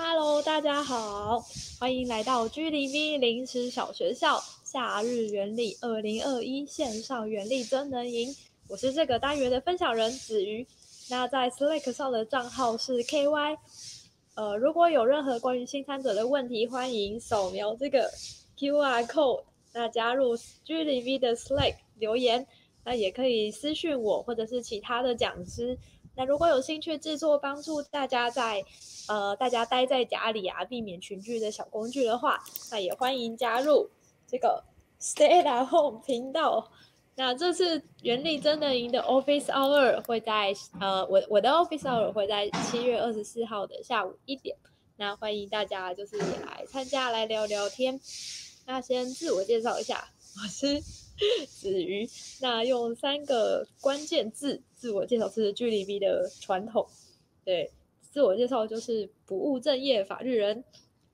Hello，大家好，欢迎来到 G 零 V 临时小学校夏日原理二零二一线上原理真能营。我是这个单元的分享人子瑜。那在 Slack 上的账号是 KY。呃，如果有任何关于新参者的问题，欢迎扫描这个 QR code，那加入 G 零 V 的 Slack 留言。那也可以私讯我，或者是其他的讲师。那如果有兴趣制作帮助大家在呃大家待在家里啊，避免群聚的小工具的话，那也欢迎加入这个 Stay at Home 频道。那这次原力真的赢的 Office Hour 会在呃我我的 Office Hour 会在七月二十四号的下午一点。那欢迎大家就是也来参加来聊聊天。那先自我介绍一下，我是。子瑜，那用三个关键字自我介绍是距离 B 的传统。对，自我介绍就是不务正业法律人，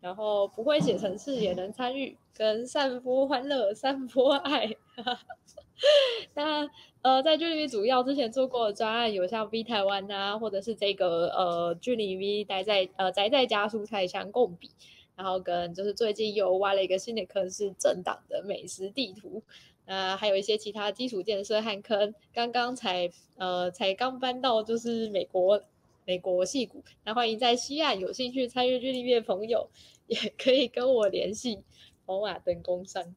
然后不会写程式也能参与，跟散播欢乐、散播爱。那呃，在距离 B 主要之前做过的专案有像 B 台湾啊，或者是这个呃距离 B 待在呃宅在家蔬菜箱共笔，然后跟就是最近又挖了一个新的坑是政党的美食地图。呃，还有一些其他基础建设和坑，刚刚才呃才刚搬到就是美国美国戏谷，那欢迎在西岸有兴趣参与剧里面的朋友，也可以跟我联系，红马登工商。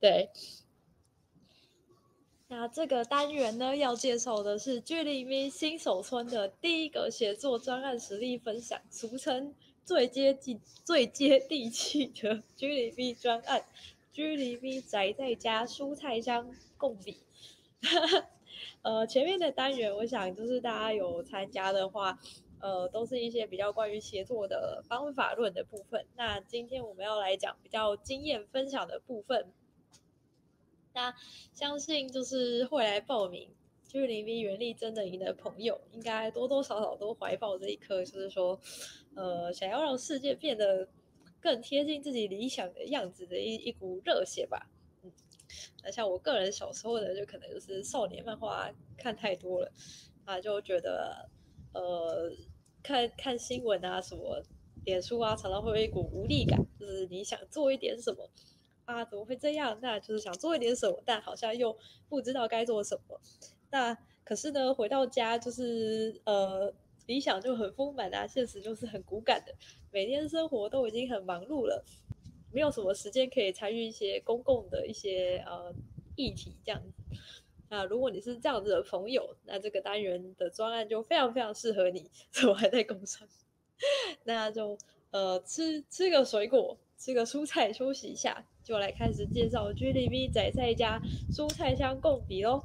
对，那这个单元呢要介绍的是剧里面新手村的第一个写作专案实力分享，俗称最接近最接地气的剧里面专案。居里 V 宅在家蔬菜箱共比，呃，前面的单元我想就是大家有参加的话，呃，都是一些比较关于协作的方法论的部分。那今天我们要来讲比较经验分享的部分。那相信就是会来报名居里 V 原力真的赢的朋友，应该多多少少都怀抱这一颗，就是说，呃，想要让世界变得。更贴近自己理想的样子的一一股热血吧，嗯，那像我个人小时候呢就可能就是少年漫画看太多了啊，就觉得呃看看新闻啊什么，脸书啊常常会有一股无力感，就是你想做一点什么啊，怎么会这样？那就是想做一点什么，但好像又不知道该做什么。那可是呢，回到家就是呃。理想就很丰满啊，现实就是很骨感的。每天生活都已经很忙碌了，没有什么时间可以参与一些公共的一些呃议题这样子。那如果你是这样子的朋友，那这个单元的专案就非常非常适合你。我还在工商，那就呃吃吃个水果，吃个蔬菜，休息一下，就来开始介绍 G D V 仔在家蔬菜箱共比喽。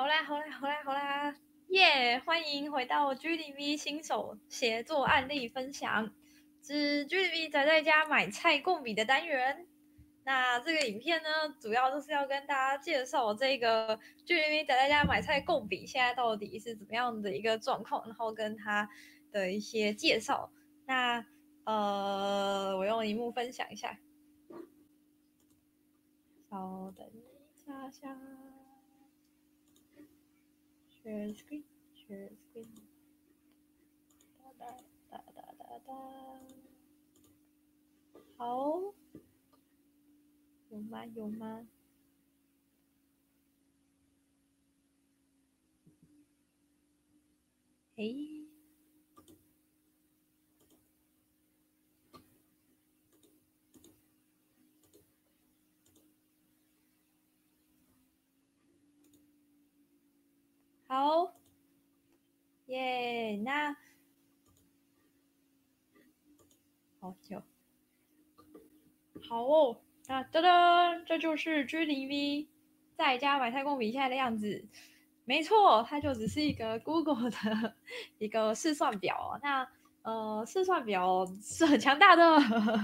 好啦，好啦，好啦，好啦，耶！欢迎回到 G D V 新手协作案例分享之 G D V 宅在家买菜共笔的单元。那这个影片呢，主要就是要跟大家介绍这个 G D V 宅在家买菜共笔现在到底是怎么样的一个状况，然后跟他的一些介绍。那呃，我用荧幕分享一下，稍等一下下。Share screen，share screen，哒哒哒哒哒哒，好，有吗？有吗？诶，好，耶！那好久，好哦。那噔噔，这就是 G 零 V 在家买太空笔现在的样子。没错，它就只是一个 Google 的 一个试算表。那呃，试算表是很强大的，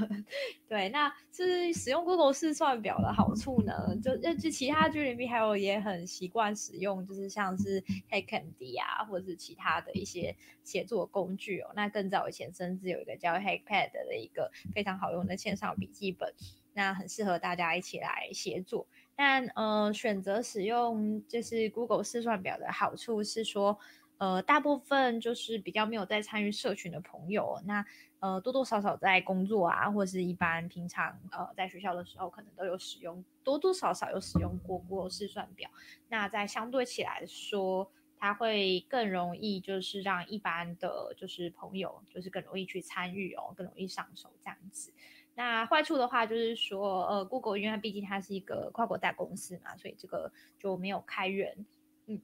对。那是使用 Google 试算表的好处呢，就就其他 G 零 B 还有也很习惯使用，就是像是 HackMD 啊，或者是其他的一些写作工具哦。那更早以前甚至有一个叫 HackPad 的一个非常好用的线上笔记本。那很适合大家一起来协作。但呃，选择使用就是 Google 试算表的好处是说，呃，大部分就是比较没有在参与社群的朋友，那呃多多少少在工作啊，或是一般平常呃在学校的时候，可能都有使用，多多少少有使用过 Google 试算表。那在相对起来说，它会更容易就是让一般的就是朋友就是更容易去参与哦，更容易上手这样子。那坏处的话就是说，呃，Google 因为它毕竟它是一个跨国大公司嘛，所以这个就没有开源。嗯，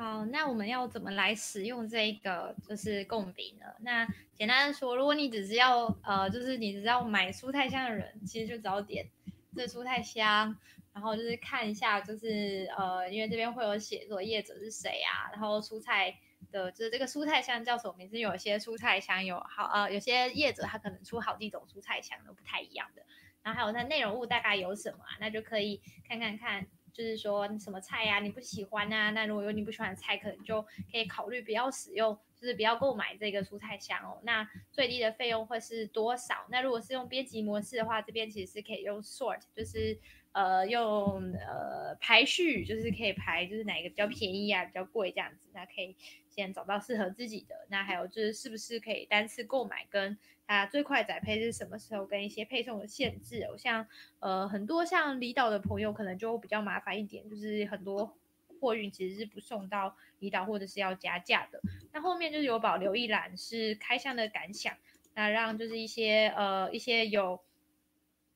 好，那我们要怎么来使用这个就是贡比呢？那简单的说，如果你只是要呃，就是你只要买蔬菜箱的人，其实就只要点这蔬菜箱，然后就是看一下，就是呃，因为这边会有写作业者是谁啊，然后蔬菜。的就是这个蔬菜箱叫什么名字？有些蔬菜箱有好呃，有些业者他可能出好几种蔬菜箱都不太一样的。然后还有它内容物大概有什么啊？那就可以看看看，就是说什么菜呀你不喜欢啊？那如果有你不喜欢的菜，可能就可以考虑不要使用，就是不要购买这个蔬菜箱哦。那最低的费用会是多少？那如果是用编辑模式的话，这边其实是可以用 sort，就是呃用呃排序，就是可以排就是哪个比较便宜啊，比较贵这样子，那可以。先找到适合自己的，那还有就是是不是可以单次购买，跟它最快载配是什么时候，跟一些配送的限制哦，像呃很多像离岛的朋友可能就比较麻烦一点，就是很多货运其实是不送到离岛或者是要加价的。那后面就是有保留一栏是开箱的感想，那让就是一些呃一些有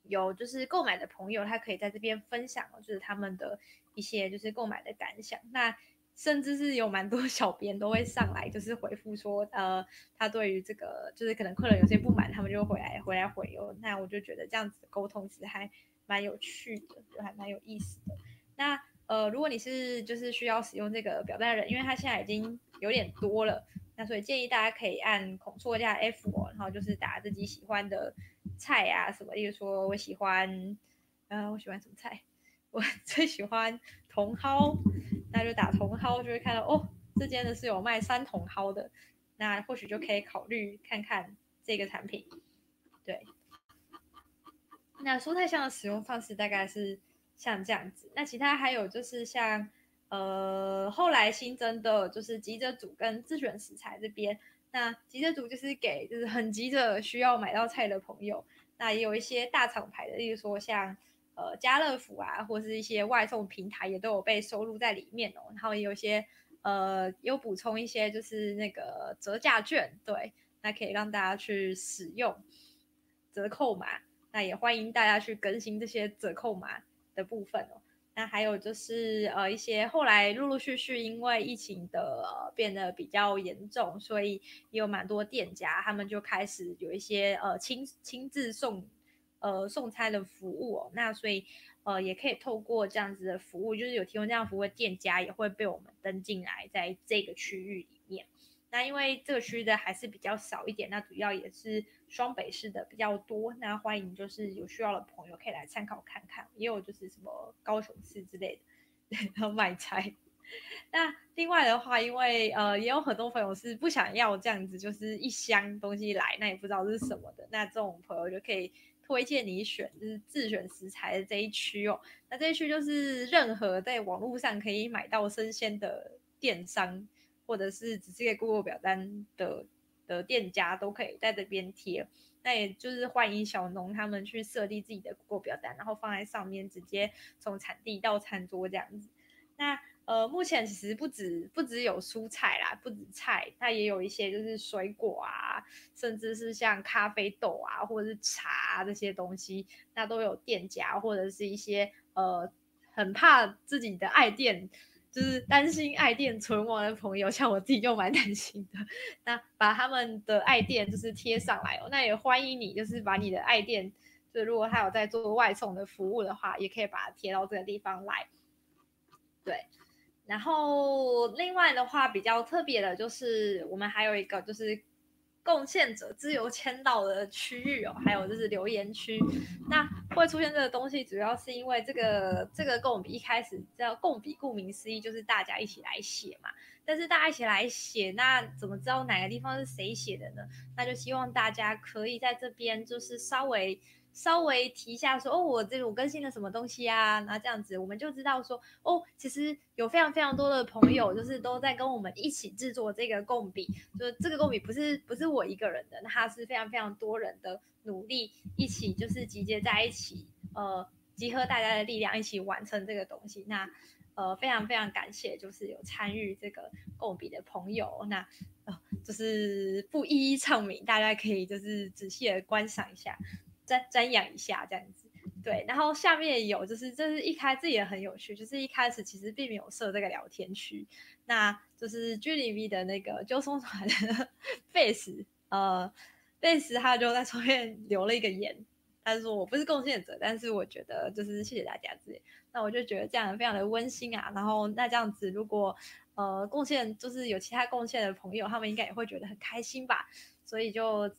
有就是购买的朋友，他可以在这边分享就是他们的一些就是购买的感想。那甚至是有蛮多 小编都会上来，就是回复说，呃，他对于这个就是可能客人有些不满，他们就回来回来回哦。那我就觉得这样子沟通其实还蛮有趣的，就还蛮有意思的。那呃，如果你是就是需要使用这个表单的人，因为他现在已经有点多了，那所以建议大家可以按孔错加 F，然后就是打自己喜欢的菜啊什么，例如说我喜欢，呃，我喜欢什么菜？我最喜欢茼蒿。那就打茼蒿，就会看到哦，这间的是有卖三茼蒿的，那或许就可以考虑看看这个产品。对，那蔬菜箱的使用方式大概是像这样子。那其他还有就是像呃后来新增的，就是急着煮跟自选食材这边。那急着煮就是给就是很急着需要买到菜的朋友。那也有一些大厂牌的，例如说像。呃，家乐福啊，或是一些外送平台也都有被收录在里面哦。然后也有些呃，有补充一些就是那个折价券，对，那可以让大家去使用折扣码。那也欢迎大家去更新这些折扣码的部分哦。那还有就是呃，一些后来陆陆续续因为疫情的变得比较严重，所以也有蛮多店家他们就开始有一些呃亲亲自送。呃，送餐的服务哦，那所以呃，也可以透过这样子的服务，就是有提供这样服务的店家也会被我们登进来，在这个区域里面。那因为这个区域的还是比较少一点，那主要也是双北市的比较多。那欢迎就是有需要的朋友可以来参考看看，也有就是什么高雄市之类的，然后卖菜。那另外的话，因为呃，也有很多朋友是不想要这样子，就是一箱东西来，那也不知道是什么的，那这种朋友就可以。推荐你选就是自选食材的这一区哦，那这一区就是任何在网络上可以买到生鲜的电商，或者是只是一个 Google 表单的的店家都可以在这边贴。那也就是欢迎小农他们去设立自己的 Google 表单，然后放在上面，直接从产地到餐桌这样子。那呃，目前其实不止不止有蔬菜啦，不止菜，它也有一些就是水果啊，甚至是像咖啡豆啊，或者是茶这些东西，那都有店家或者是一些呃很怕自己的爱店，就是担心爱店存亡的朋友，像我自己就蛮担心的。那把他们的爱店就是贴上来哦，那也欢迎你，就是把你的爱店，就如果他有在做外送的服务的话，也可以把它贴到这个地方来，对。然后另外的话，比较特别的就是我们还有一个就是贡献者自由签到的区域哦，还有就是留言区。那会出现这个东西，主要是因为这个这个共笔一开始叫共笔，顾名思义就是大家一起来写嘛。但是大家一起来写，那怎么知道哪个地方是谁写的呢？那就希望大家可以在这边就是稍微。稍微提一下，说哦，我这个我更新了什么东西啊？那这样子我们就知道说，哦，其实有非常非常多的朋友，就是都在跟我们一起制作这个共笔，就是这个共笔不是不是我一个人的，它是非常非常多人的努力，一起就是集结在一起，呃，集合大家的力量，一起完成这个东西。那呃，非常非常感谢，就是有参与这个共笔的朋友，那呃，就是不一一唱名，大家可以就是仔细的观赏一下。瞻瞻仰一下这样子，对，然后下面有就是这是一开，这也很有趣，就是一开始其实并没有设这个聊天区，那就是 G L V 的那个纠松团的 face，呃，face 他就在上面 留了一个言，他说我不是贡献者，但是我觉得就是谢谢大家之类，那我就觉得这样非常的温馨啊，然后那这样子如果呃贡献就是有其他贡献的朋友，他们应该也会觉得很开心吧，所以就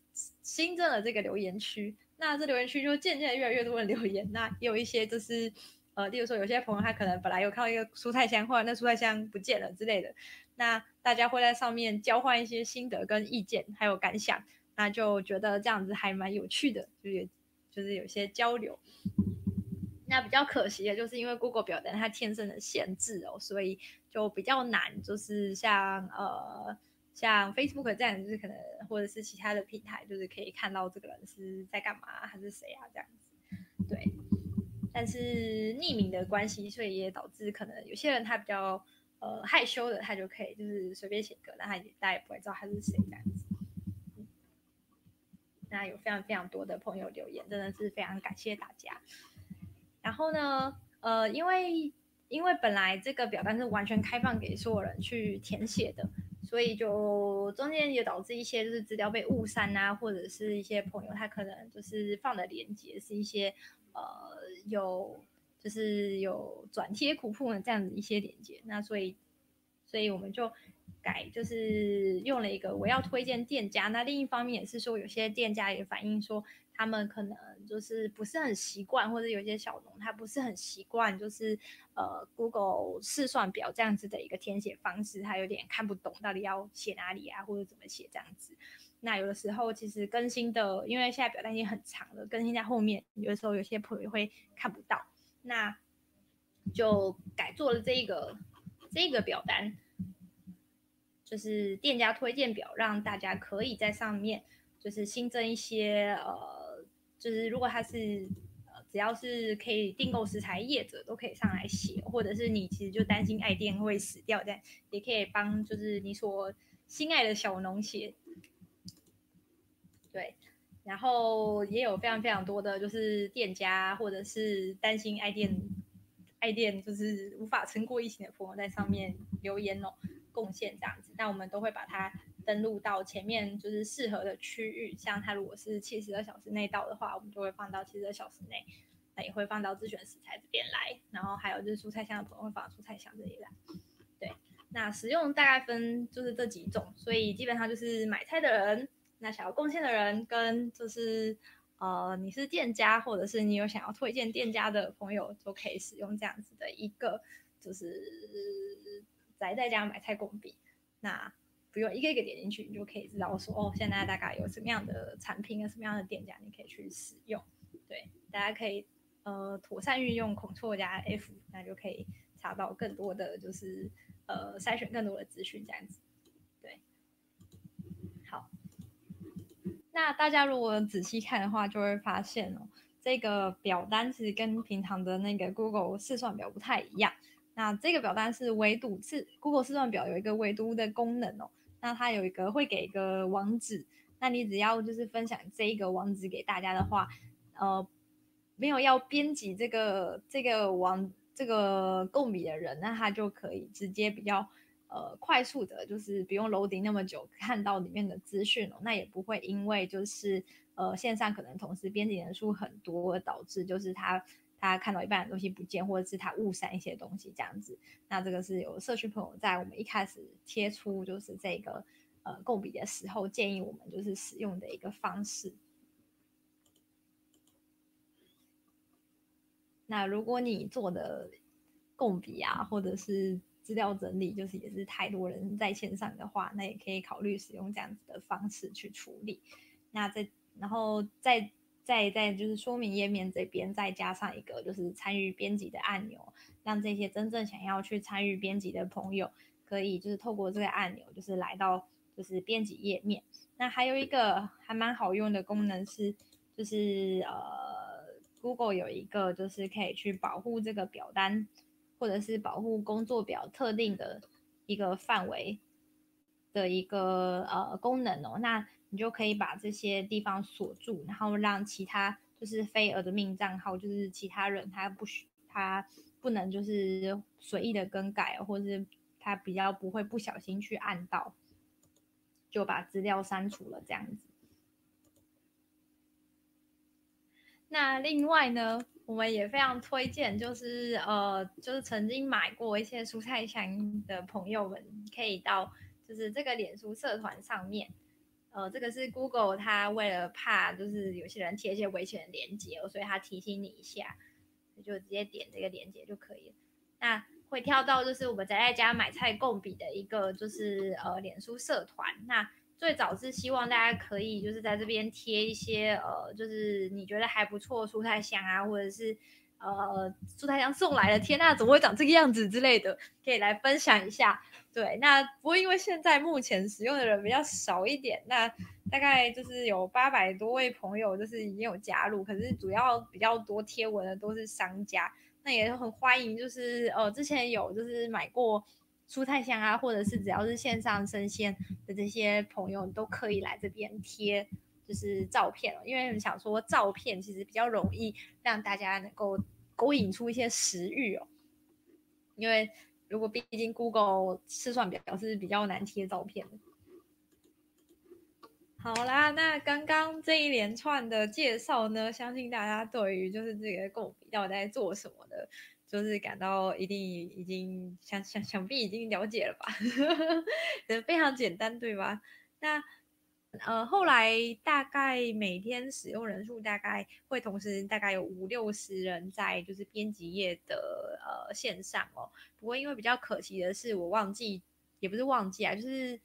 新增了这个留言区。那这留言区就渐渐越来越多人留言，那也有一些就是，呃，例如说有些朋友他可能本来有看到一个蔬菜箱，或者那蔬菜箱不见了之类的，那大家会在上面交换一些心得跟意见，还有感想，那就觉得这样子还蛮有趣的，就也就是有些交流。那比较可惜的就是因为 Google 表单它天生的限制哦，所以就比较难，就是像呃。像 Facebook 这样，就是可能或者是其他的平台，就是可以看到这个人是在干嘛，还是谁啊？这样子，对。但是匿名的关系，所以也导致可能有些人他比较呃害羞的，他就可以就是随便写歌，那他也大家也不会知道他是谁这样子。那有非常非常多的朋友留言，真的是非常感谢大家。然后呢，呃，因为因为本来这个表单是完全开放给所有人去填写的。所以就中间也导致一些就是资料被误删啊，或者是一些朋友他可能就是放的链接是一些呃有就是有转贴库库的这样子一些链接，那所以所以我们就改就是用了一个我要推荐店家，那另一方面也是说有些店家也反映说。他们可能就是不是很习惯，或者有些小农他不是很习惯，就是呃，Google 试算表这样子的一个填写方式，他有点看不懂到底要写哪里啊，或者怎么写这样子。那有的时候其实更新的，因为现在表单已经很长了，更新在后面，有的时候有些朋友会看不到，那就改做了这一个这个表单，就是店家推荐表，让大家可以在上面就是新增一些呃。就是如果他是呃，只要是可以订购食材业者都可以上来写，或者是你其实就担心爱店会死掉，这样也可以帮就是你所心爱的小农写。对，然后也有非常非常多的就是店家或者是担心爱店爱店就是无法撑过疫情的朋友在上面留言哦，贡献这样子，那我们都会把它。登录到前面就是适合的区域，像它如果是七十二小时内到的话，我们就会放到七十二小时内，那也会放到自选食材这边来，然后还有就是蔬菜箱的朋友会放到蔬菜箱这里来。对，那使用大概分就是这几种，所以基本上就是买菜的人，那想要贡献的人，跟就是呃你是店家或者是你有想要推荐店家的朋友，都可以使用这样子的一个就是宅在家买菜工笔。那不用一个一个点进去，你就可以知道说哦，现在大概有什么样的产品啊，什么样的店家你可以去使用。对，大家可以呃妥善运用 Ctrl 加 F，那就可以查到更多的就是呃筛选更多的资讯这样子。对，好，那大家如果仔细看的话，就会发现哦，这个表单其实跟平常的那个 Google 试算表不太一样。那这个表单是围读，是 Google 试算表有一个围读的功能哦。那他有一个会给一个网址，那你只要就是分享这一个网址给大家的话，呃，没有要编辑这个这个网这个购笔的人，那他就可以直接比较呃快速的，就是不用楼顶那么久看到里面的资讯哦，那也不会因为就是呃线上可能同时编辑人数很多而，导致就是他。他看到一半的东西不见，或者是他误删一些东西这样子，那这个是有社区朋友在我们一开始贴出就是这个呃共笔的时候建议我们就是使用的一个方式。那如果你做的共笔啊，或者是资料整理，就是也是太多人在线上的话，那也可以考虑使用这样子的方式去处理。那再然后在再再就是说明页面这边再加上一个就是参与编辑的按钮，让这些真正想要去参与编辑的朋友，可以就是透过这个按钮，就是来到就是编辑页面。那还有一个还蛮好用的功能是，就是呃，Google 有一个就是可以去保护这个表单，或者是保护工作表特定的一个范围的一个呃功能哦。那你就可以把这些地方锁住，然后让其他就是飞蛾的命账号，就是其他人他不许他不能就是随意的更改，或者是他比较不会不小心去按到。就把资料删除了，这样子。那另外呢，我们也非常推荐，就是呃，就是曾经买过一些蔬菜箱的朋友们，可以到就是这个脸书社团上面。呃，这个是 Google，它为了怕就是有些人贴一些危险的链接，所以它提醒你一下，就直接点这个链接就可以了。那会跳到就是我们宅在家买菜共比的一个就是呃脸书社团，那最早是希望大家可以就是在这边贴一些呃就是你觉得还不错蔬菜箱啊，或者是呃蔬菜箱送来的，天呐怎么会长这个样子之类的，可以来分享一下。对，那不过因为现在目前使用的人比较少一点，那大概就是有八百多位朋友就是已经有加入，可是主要比较多贴文的都是商家。那也很欢迎，就是呃，之前有就是买过蔬菜箱啊，或者是只要是线上生鲜的这些朋友，都可以来这边贴就是照片因为想说照片其实比较容易让大家能够勾引出一些食欲哦。因为如果毕竟 Google 试算表是比较难贴照片的。好啦，那刚刚这一连串的介绍呢，相信大家对于就是这个共比到底在做什么的，就是感到一定已经想想想必已经了解了吧？非常简单，对吧？那呃后来大概每天使用人数大概会同时大概有五六十人在就是编辑页的呃线上哦。不过因为比较可惜的是，我忘记。也不是忘记啊，就是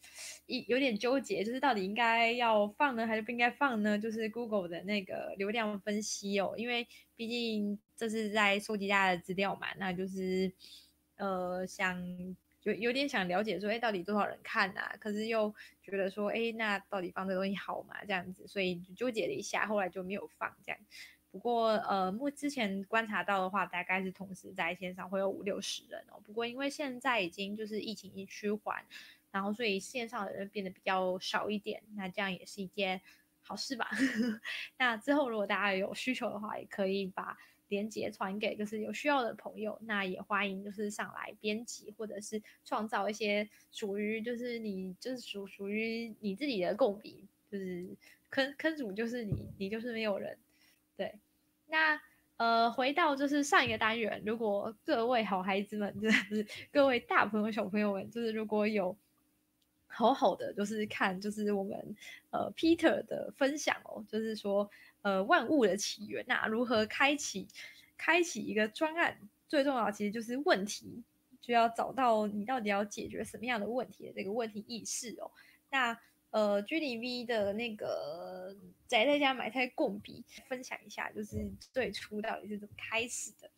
一有点纠结，就是到底应该要放呢，还是不应该放呢？就是 Google 的那个流量分析哦，因为毕竟这是在收集大家的资料嘛，那就是呃想就有点想了解说，哎，到底多少人看啊？可是又觉得说，哎，那到底放这东西好吗？这样子，所以纠结了一下，后来就没有放这样。不过，呃，目之前观察到的话，大概是同时在线上会有五六十人哦。不过，因为现在已经就是疫情一趋缓，然后所以线上的人变得比较少一点，那这样也是一件好事吧。那之后如果大家有需求的话，也可以把链接传给就是有需要的朋友。那也欢迎就是上来编辑或者是创造一些属于就是你就是属属于你自己的共鸣，就是坑坑主就是你，你就是没有人。对，那呃，回到就是上一个单元，如果各位好孩子们，就是各位大朋友、小朋友们，就是如果有好好的，就是看，就是我们呃 Peter 的分享哦，就是说呃万物的起源呐，如何开启开启一个专案，最重要其实就是问题，就要找到你到底要解决什么样的问题的这个问题意识哦，那。呃，G D V 的那个宅在家买菜共笔分享一下，就是最初到底是怎么开始的。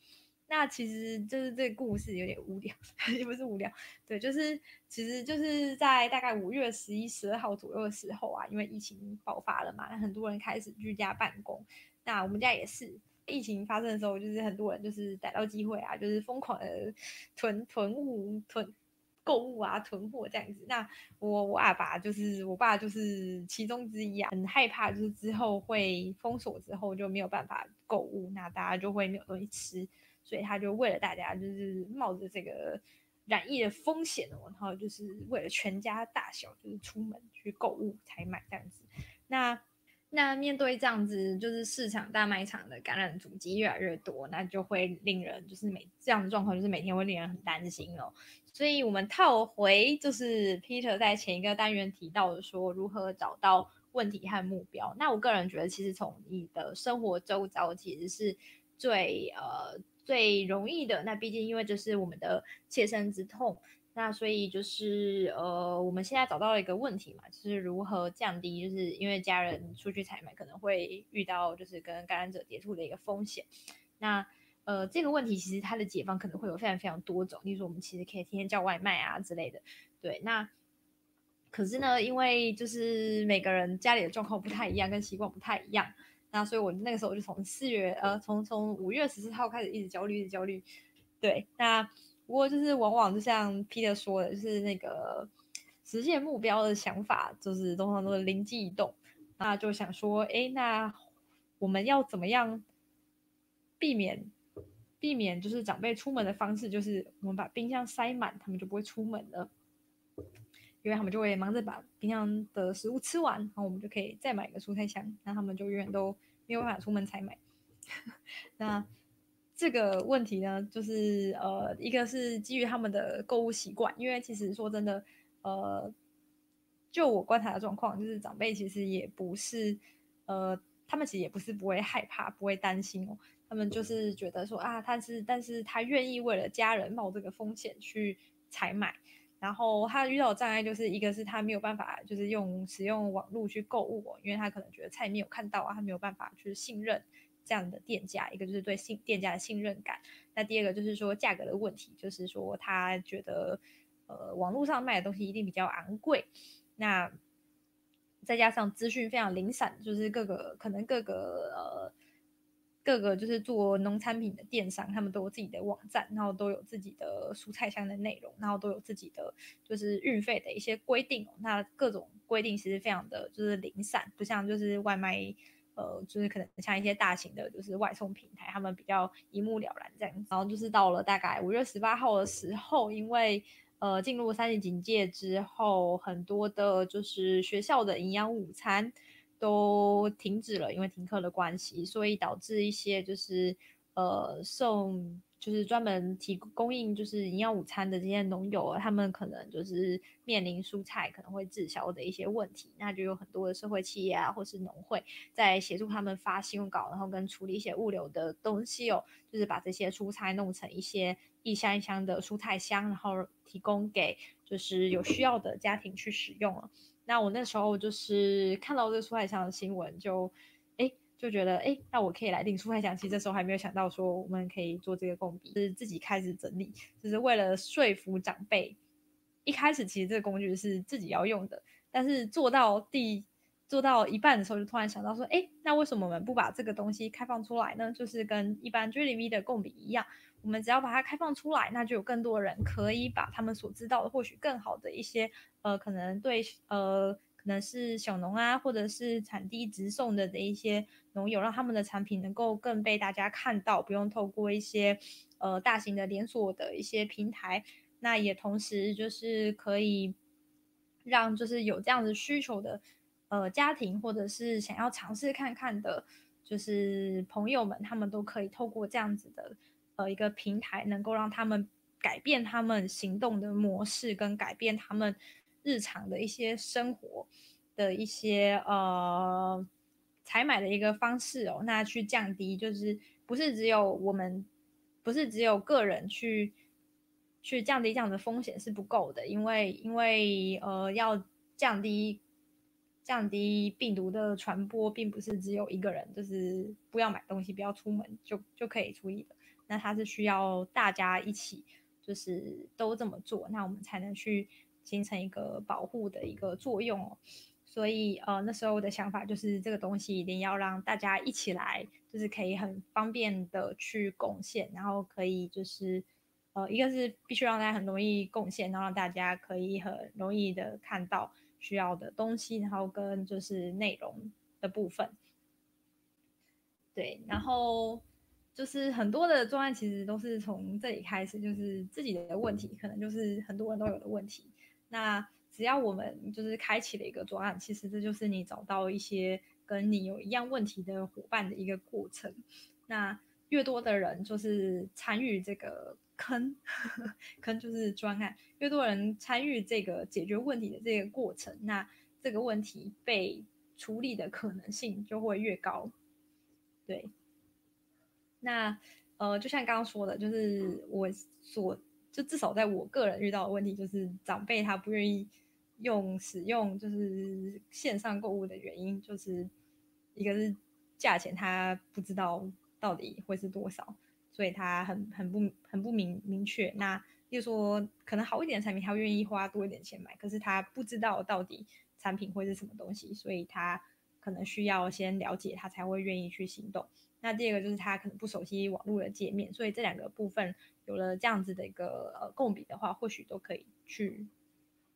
那其实就是这个故事有点无聊，也不是无聊，对，就是其实就是在大概五月十一、十二号左右的时候啊，因为疫情爆发了嘛，很多人开始居家办公。那我们家也是，疫情发生的时候，就是很多人就是逮到机会啊，就是疯狂的囤囤物囤。购物啊，囤货这样子。那我我阿爸就是我爸就是其中之一啊，很害怕就是之后会封锁之后就没有办法购物，那大家就会没有东西吃，所以他就为了大家就是冒着这个染疫的风险哦，然后就是为了全家大小就是出门去购物才买这样子。那那面对这样子，就是市场大卖场的感染阻击越来越多，那就会令人就是每这样的状况，就是每天会令人很担心哦。所以，我们套回就是 Peter 在前一个单元提到的，说如何找到问题和目标。那我个人觉得，其实从你的生活周遭，其实是最呃最容易的。那毕竟，因为这是我们的切身之痛，那所以就是呃，我们现在找到了一个问题嘛，就是如何降低，就是因为家人出去采买可能会遇到就是跟感染者接触的一个风险。那呃，这个问题其实它的解方可能会有非常非常多种，例如说我们其实可以天天叫外卖啊之类的。对，那可是呢，因为就是每个人家里的状况不太一样，跟习惯不太一样，那所以我那个时候就从四月呃，从从五月十四号开始一直焦虑，一直焦虑。对，那。不过就是往往就像 Peter 说的，就是那个实现目标的想法，就是通常都是灵机一动，那就想说，哎，那我们要怎么样避免避免就是长辈出门的方式，就是我们把冰箱塞满，他们就不会出门了，因为他们就会忙着把冰箱的食物吃完，然后我们就可以再买一个蔬菜箱，那他们就永远都没有办法出门采买。那。这个问题呢，就是呃，一个是基于他们的购物习惯，因为其实说真的，呃，就我观察的状况，就是长辈其实也不是，呃，他们其实也不是不会害怕、不会担心哦，他们就是觉得说啊，他是，但是他愿意为了家人冒这个风险去采买，然后他遇到的障碍就是一个是他没有办法，就是用使用网络去购物，因为他可能觉得菜没有看到啊，他没有办法去信任。这样的店家，一个就是对信店家的信任感，那第二个就是说价格的问题，就是说他觉得，呃，网络上卖的东西一定比较昂贵，那再加上资讯非常零散，就是各个可能各个呃各个就是做农产品的电商，他们都有自己的网站，然后都有自己的蔬菜箱的内容，然后都有自己的就是运费的一些规定，那各种规定其实非常的就是零散，不像就是外卖。呃，就是可能像一些大型的，就是外送平台，他们比较一目了然这样。然后就是到了大概五月十八号的时候，因为呃进入三级警戒之后，很多的就是学校的营养午餐都停止了，因为停课的关系，所以导致一些就是呃送。就是专门提供应就是营养午餐的这些农友，他们可能就是面临蔬菜可能会滞销的一些问题，那就有很多的社会企业啊，或是农会在协助他们发新闻稿，然后跟处理一些物流的东西哦，就是把这些蔬菜弄成一些一箱一箱的蔬菜箱，然后提供给就是有需要的家庭去使用了。那我那时候就是看到这个蔬菜箱的新闻，就。哎就觉得哎，那我可以来订蔬菜箱。其实这时候还没有想到说我们可以做这个共笔，是自己开始整理，就是为了说服长辈。一开始其实这个工具是自己要用的，但是做到第做到一半的时候，就突然想到说，哎，那为什么我们不把这个东西开放出来呢？就是跟一般 j v 的共笔一样，我们只要把它开放出来，那就有更多人可以把他们所知道的，或许更好的一些呃，可能对呃。可能是小农啊，或者是产地直送的的一些农友，让他们的产品能够更被大家看到，不用透过一些呃大型的连锁的一些平台。那也同时就是可以让就是有这样子需求的呃家庭，或者是想要尝试看看的，就是朋友们，他们都可以透过这样子的呃一个平台，能够让他们改变他们行动的模式，跟改变他们。日常的一些生活的一些呃采买的一个方式哦，那去降低就是不是只有我们不是只有个人去去降低这样的风险是不够的，因为因为呃要降低降低病毒的传播，并不是只有一个人就是不要买东西不要出门就就可以处理的，那它是需要大家一起就是都这么做，那我们才能去。形成一个保护的一个作用哦，所以呃那时候我的想法就是这个东西一定要让大家一起来，就是可以很方便的去贡献，然后可以就是呃一个是必须让大家很容易贡献，然后让大家可以很容易的看到需要的东西，然后跟就是内容的部分，对，然后就是很多的专案其实都是从这里开始，就是自己的问题，可能就是很多人都有的问题。那只要我们就是开启了一个专案，其实这就是你找到一些跟你有一样问题的伙伴的一个过程。那越多的人就是参与这个坑，坑就是专案，越多人参与这个解决问题的这个过程，那这个问题被处理的可能性就会越高。对，那呃，就像刚刚说的，就是我所。就至少在我个人遇到的问题，就是长辈他不愿意用使用就是线上购物的原因，就是一个是价钱他不知道到底会是多少，所以他很很不很不明明确。那例如说可能好一点的产品，他愿意花多一点钱买，可是他不知道到底产品会是什么东西，所以他可能需要先了解，他才会愿意去行动。那第二个就是他可能不熟悉网络的界面，所以这两个部分有了这样子的一个呃共比的话，或许都可以去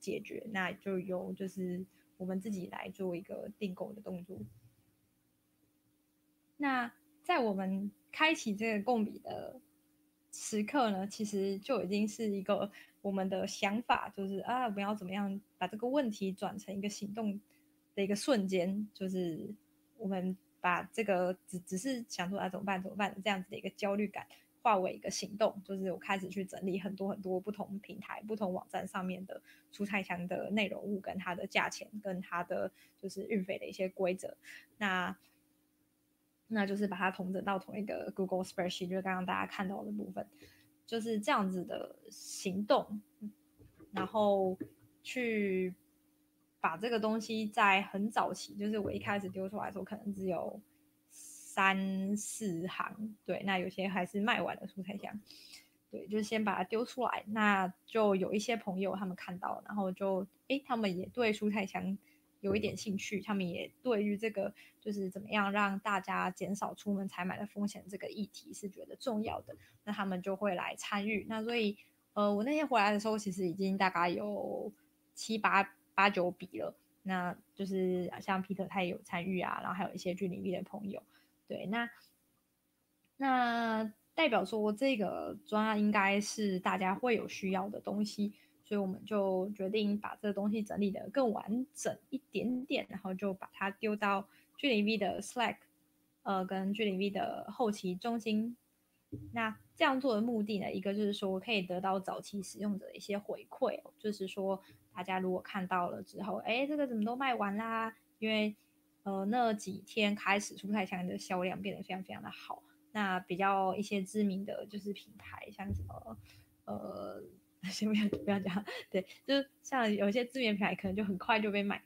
解决。那就由就是我们自己来做一个订购的动作。那在我们开启这个共比的时刻呢，其实就已经是一个我们的想法，就是啊，我们要怎么样把这个问题转成一个行动的一个瞬间，就是我们。把这个只只是想说啊怎么办怎么办这样子的一个焦虑感化为一个行动，就是我开始去整理很多很多不同平台、不同网站上面的蔬菜箱的内容物跟它的价钱跟它的就是运费的一些规则，那那就是把它统整到同一个 Google Spreadsheet，就是刚刚大家看到的部分，就是这样子的行动，然后去。把这个东西在很早期，就是我一开始丢出来的时候，可能只有三四行，对，那有些还是卖完的蔬菜箱，对，就先把它丢出来，那就有一些朋友他们看到，然后就诶，他们也对蔬菜箱有一点兴趣，他们也对于这个就是怎么样让大家减少出门采买的风险这个议题是觉得重要的，那他们就会来参与。那所以，呃，我那天回来的时候，其实已经大概有七八。八九比了，那就是像皮特他也有参与啊，然后还有一些距离 V 的朋友，对，那那代表说这个专案应该是大家会有需要的东西，所以我们就决定把这个东西整理的更完整一点点，然后就把它丢到距离 V 的 Slack，呃，跟距离 V 的后期中心。那这样做的目的呢，一个就是说可以得到早期使用者的一些回馈，就是说。大家如果看到了之后，哎，这个怎么都卖完啦？因为呃那几天开始，蔬菜箱的销量变得非常非常的好。那比较一些知名的就是品牌，像什么呃，先不要不要讲，对，就像有些知名品牌，可能就很快就被买，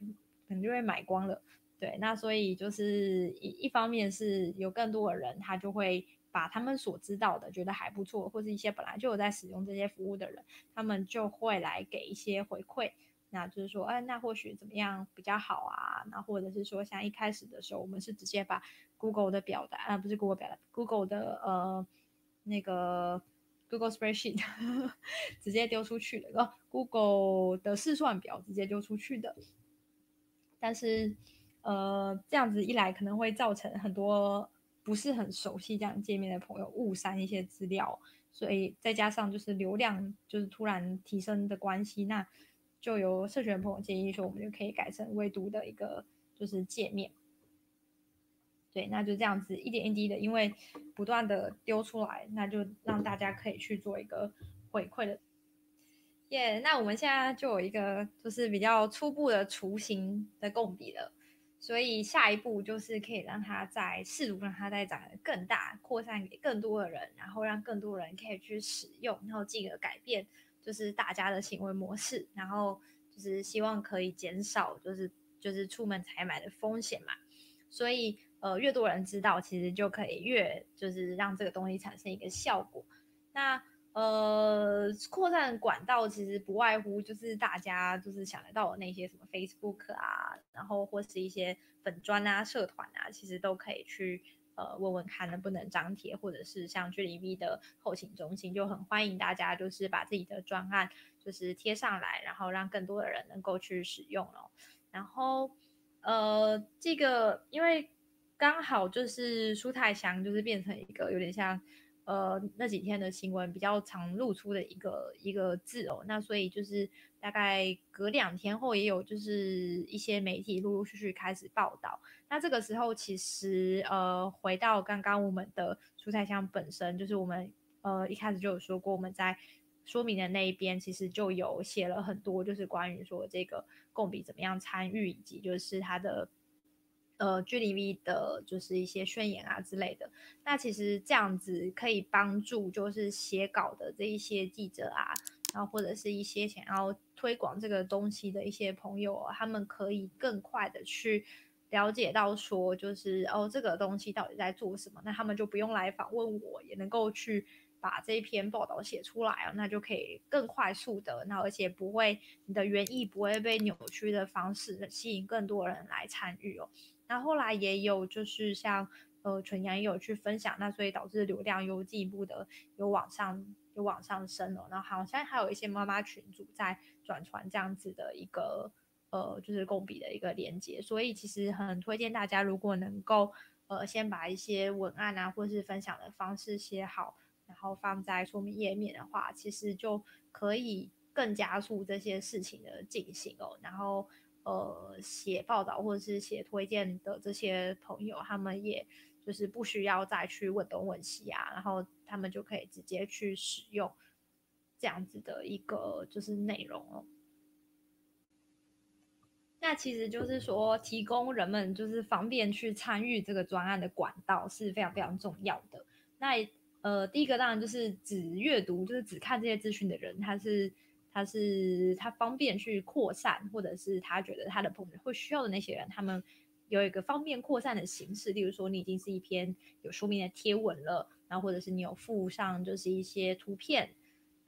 可能就被买光了。对，那所以就是一一方面是有更多的人，他就会把他们所知道的觉得还不错，或是一些本来就有在使用这些服务的人，他们就会来给一些回馈。那就是说，哎，那或许怎么样比较好啊？那或者是说，像一开始的时候，我们是直接把 Google 的表达，啊，不是 Google 表达，Google 的呃那个 Google Spreadsheet 直接丢出去的，然后 Google 的试算表直接丢出去的。但是，呃，这样子一来，可能会造成很多不是很熟悉这样界面的朋友误删一些资料，所以再加上就是流量就是突然提升的关系，那。就由社群朋友建议说，我们就可以改成微读的一个就是界面。对，那就这样子一点一滴的，因为不断的丢出来，那就让大家可以去做一个回馈的。耶，那我们现在就有一个就是比较初步的雏形的共笔了，所以下一步就是可以让它再试图让它再长得更大，扩散给更多的人，然后让更多人可以去使用，然后进而改变。就是大家的行为模式，然后就是希望可以减少，就是就是出门采买的风险嘛。所以呃，越多人知道，其实就可以越就是让这个东西产生一个效果。那呃，扩散管道其实不外乎就是大家就是想得到的那些什么 Facebook 啊，然后或是一些粉砖啊、社团啊，其实都可以去。呃，问问看能不能张贴，或者是像距离 V 的后勤中心，就很欢迎大家，就是把自己的专案就是贴上来，然后让更多的人能够去使用哦。然后，呃，这个因为刚好就是舒泰祥，就是变成一个有点像。呃，那几天的新闻比较常露出的一个一个字哦，那所以就是大概隔两天后，也有就是一些媒体陆陆续续开始报道。那这个时候，其实呃，回到刚刚我们的蔬菜箱本身，就是我们呃一开始就有说过，我们在说明的那一边，其实就有写了很多，就是关于说这个共比怎么样参与，以及就是它的呃，GDV 的就是一些宣言啊之类的。那其实这样子可以帮助就是写稿的这一些记者啊，然后或者是一些想要推广这个东西的一些朋友，他们可以更快的去了解到说，就是哦这个东西到底在做什么，那他们就不用来访问我，也能够去。把这篇报道写出来啊，那就可以更快速的，那而且不会你的原意不会被扭曲的方式吸引更多人来参与哦。那后来也有就是像呃纯阳也有去分享，那所以导致流量又进一步的有往上有往上升了。然后好像还有一些妈妈群组在转传这样子的一个呃就是共笔的一个连接，所以其实很推荐大家如果能够呃先把一些文案啊或是分享的方式写好。然后放在说明页面的话，其实就可以更加速这些事情的进行哦。然后，呃，写报道或者是写推荐的这些朋友，他们也就是不需要再去问东问西啊，然后他们就可以直接去使用这样子的一个就是内容哦。那其实就是说，提供人们就是方便去参与这个专案的管道是非常非常重要的。那呃，第一个当然就是只阅读，就是只看这些资讯的人，他是他是他方便去扩散，或者是他觉得他的朋友会需要的那些人，他们有一个方便扩散的形式，例如说你已经是一篇有说明的贴文了，然后或者是你有附上就是一些图片。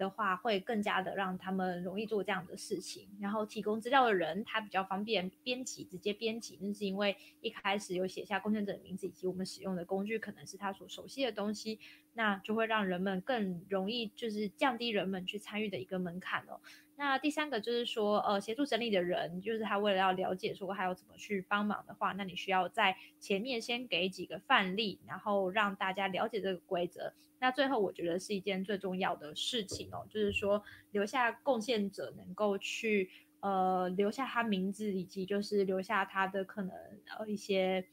的话会更加的让他们容易做这样的事情，然后提供资料的人他比较方便编辑，直接编辑，那是因为一开始有写下贡献者的名字以及我们使用的工具可能是他所熟悉的东西，那就会让人们更容易就是降低人们去参与的一个门槛哦。那第三个就是说，呃，协助整理的人，就是他为了要了解说还要怎么去帮忙的话，那你需要在前面先给几个范例，然后让大家了解这个规则。那最后我觉得是一件最重要的事情哦，就是说留下贡献者能够去呃留下他名字，以及就是留下他的可能呃一些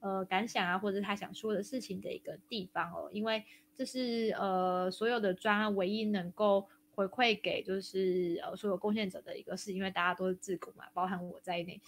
呃感想啊，或者他想说的事情的一个地方哦，因为这是呃所有的专案唯一能够。回馈给就是呃所有贡献者的一个事，因为大家都是自古嘛，包含我在内。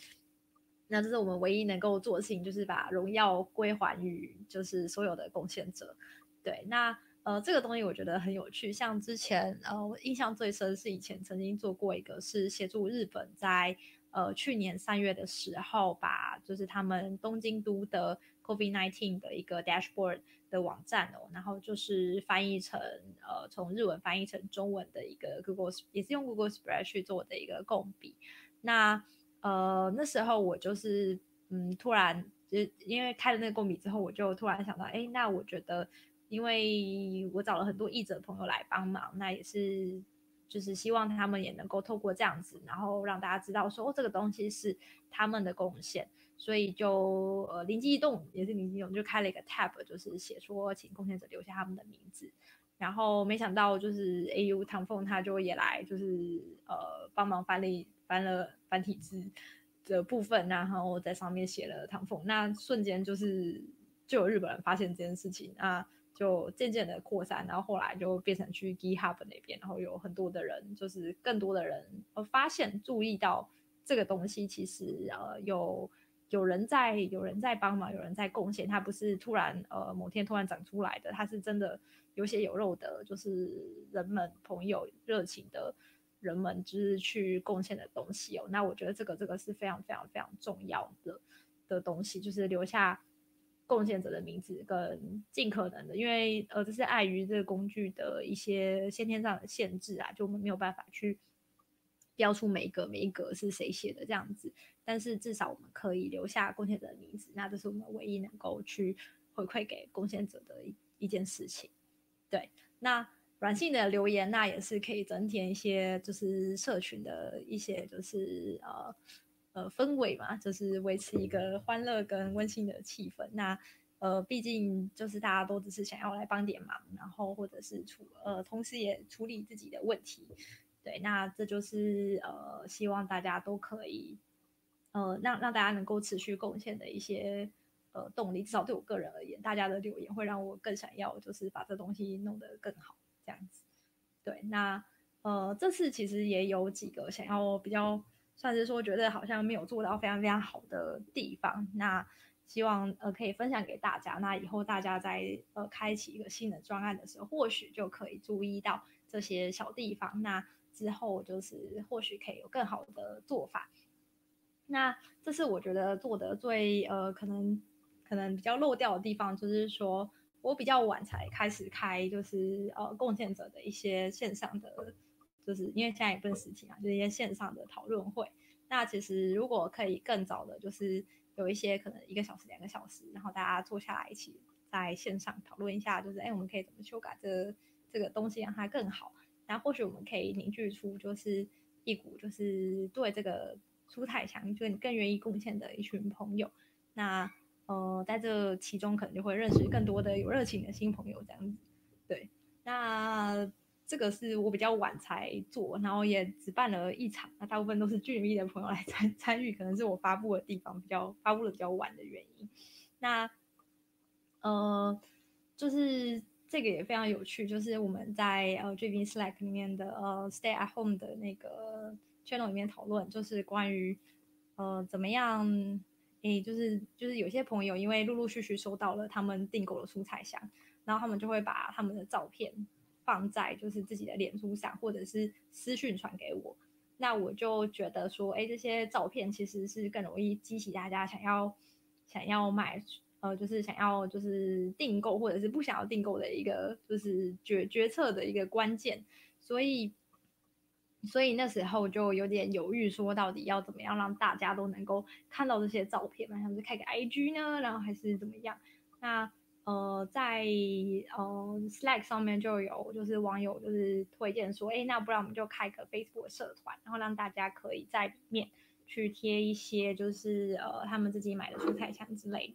那这是我们唯一能够做的事情，就是把荣耀归还于就是所有的贡献者。对，那呃这个东西我觉得很有趣，像之前呃我印象最深是以前曾经做过一个，是协助日本在呃去年三月的时候，把就是他们东京都的 COVID nineteen 的一个 dashboard。的网站哦，然后就是翻译成呃，从日文翻译成中文的一个 Google，也是用 Google Spread 去做的一个共笔。那呃那时候我就是嗯，突然就因为开了那个共笔之后，我就突然想到，哎，那我觉得，因为我找了很多译者朋友来帮忙，那也是就是希望他们也能够透过这样子，然后让大家知道说，哦，这个东西是他们的贡献。所以就呃灵机一动，也是灵机一动，就开了一个 tab，就是写说请贡献者留下他们的名字。然后没想到就是 AU 唐凤他就也来，就是呃帮忙翻了翻了繁体字的部分，然后在上面写了唐凤。那瞬间就是就有日本人发现这件事情，那就渐渐的扩散，然后后来就变成去 GitHub 那边，然后有很多的人，就是更多的人呃发现注意到这个东西，其实呃有。有人在，有人在帮忙，有人在贡献，它不是突然呃某天突然长出来的，它是真的有血有肉的，就是人们朋友热情的人们就是去贡献的东西哦。那我觉得这个这个是非常非常非常重要的的东西，就是留下贡献者的名字跟尽可能的，因为呃这是碍于这个工具的一些先天上的限制啊，就我们没有办法去。标出每一个每一格是谁写的这样子，但是至少我们可以留下贡献者的名字，那这是我们唯一能够去回馈给贡献者的一一件事情。对，那软性的留言那也是可以增添一些，就是社群的一些就是呃呃氛围嘛，就是维持一个欢乐跟温馨的气氛。那呃，毕竟就是大家都只是想要来帮点忙，然后或者是处呃，同时也处理自己的问题。对，那这就是呃，希望大家都可以，呃，让让大家能够持续贡献的一些呃动力。至少对我个人而言，大家的留言会让我更想要，就是把这东西弄得更好，这样子。对，那呃，这次其实也有几个想要比较，算是说觉得好像没有做到非常非常好的地方。那希望呃可以分享给大家。那以后大家在呃开启一个新的专案的时候，或许就可以注意到这些小地方。那之后就是或许可以有更好的做法。那这是我觉得做的最呃可能可能比较漏掉的地方，就是说我比较晚才开始开，就是呃贡献者的一些线上的，就是因为现在也不是实体嘛，就是一些线上的讨论会。那其实如果可以更早的，就是有一些可能一个小时、两个小时，然后大家坐下来一起在线上讨论一下，就是哎我们可以怎么修改这这个东西让它更好。那或许我们可以凝聚出就是一股就是对这个。出太强，就是你更愿意贡献的一群朋友，那呃，在这其中可能就会认识更多的有热情的新朋友，这样子。对，那这个是我比较晚才做，然后也只办了一场，那大部分都是俊迷的朋友来参 参与，可能是我发布的地方比较发布的比较晚的原因。那呃，就是这个也非常有趣，就是我们在呃这边 Slack 里面的呃 Stay at Home 的那个。channel 里面讨论就是关于，呃，怎么样？诶，就是就是有些朋友因为陆陆续续收到了他们订购的蔬菜箱，然后他们就会把他们的照片放在就是自己的脸书上，或者是私讯传给我。那我就觉得说，哎，这些照片其实是更容易激起大家想要想要买，呃，就是想要就是订购或者是不想要订购的一个就是决决策的一个关键，所以。所以那时候就有点犹豫，说到底要怎么样让大家都能够看到这些照片嘛？像是开个 IG 呢，然后还是怎么样？那呃，在呃 Slack 上面就有就是网友就是推荐说，哎，那不然我们就开个 Facebook 社团，然后让大家可以在里面去贴一些就是呃他们自己买的蔬菜箱之类的。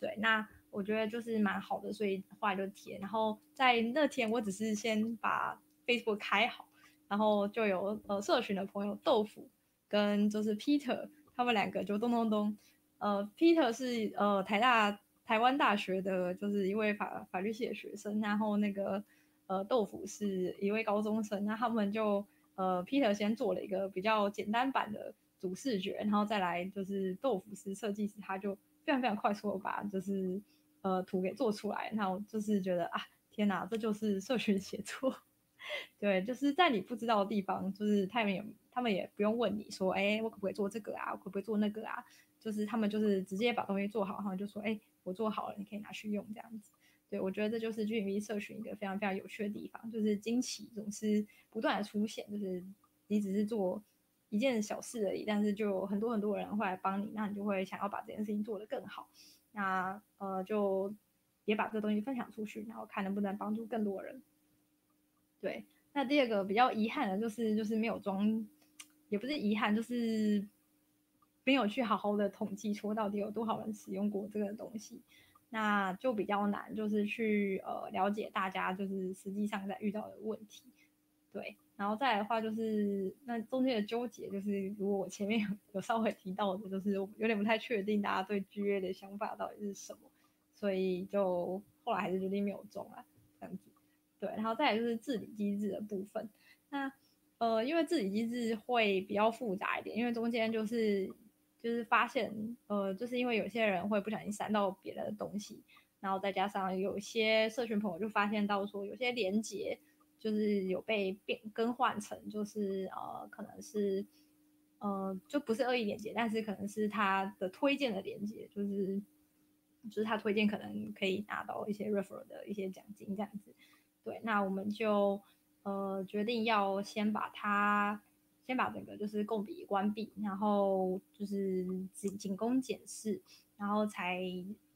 对，那我觉得就是蛮好的，所以后来就贴。然后在那天，我只是先把 Facebook 开好。然后就有呃社群的朋友豆腐跟就是 Peter，他们两个就咚咚咚，呃 Peter 是呃台大台湾大学的，就是一位法法律系的学生，然后那个呃豆腐是一位高中生，那他们就呃 Peter 先做了一个比较简单版的主视觉，然后再来就是豆腐是设计师，他就非常非常快速的把就是呃图给做出来，那我就是觉得啊天哪，这就是社群写作。对，就是在你不知道的地方，就是他们也他们也不用问你说，哎，我可不可以做这个啊？我可不可以做那个啊？就是他们就是直接把东西做好，然后就说，哎，我做好了，你可以拿去用这样子。对我觉得这就是 G M V 社群一个非常非常有趣的地方，就是惊奇总是不断的出现，就是你只是做一件小事而已，但是就很多很多人会来帮你，那你就会想要把这件事情做得更好。那呃，就也把这个东西分享出去，然后看能不能帮助更多人。对，那第二个比较遗憾的就是，就是没有装，也不是遗憾，就是没有去好好的统计说到底有多少人使用过这个东西，那就比较难，就是去呃了解大家就是实际上在遇到的问题。对，然后再来的话就是那中间的纠结，就是如果我前面有 有稍微提到的，就是有点不太确定大家对 GA 的想法到底是什么，所以就后来还是决定没有中啊，这样子。对，然后再来就是治理机制的部分。那呃，因为治理机制会比较复杂一点，因为中间就是就是发现呃，就是因为有些人会不小心删到别的东西，然后再加上有些社群朋友就发现到说，有些连接就是有被变更换成就是呃，可能是呃，就不是恶意连接，但是可能是他的推荐的连接，就是就是他推荐可能可以拿到一些 refer 的一些奖金这样子。对，那我们就呃决定要先把它，先把整个就是共笔关闭，然后就是仅仅供检视，然后才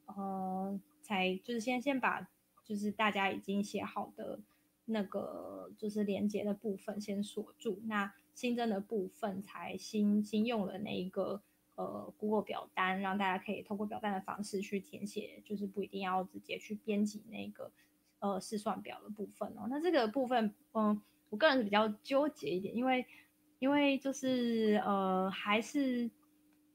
呃才就是先先把就是大家已经写好的那个就是连接的部分先锁住，那新增的部分才新新用了那一个呃 Google 表单，让大家可以通过表单的方式去填写，就是不一定要直接去编辑那个。呃，试算表的部分哦，那这个部分，嗯，我个人是比较纠结一点，因为，因为就是呃，还是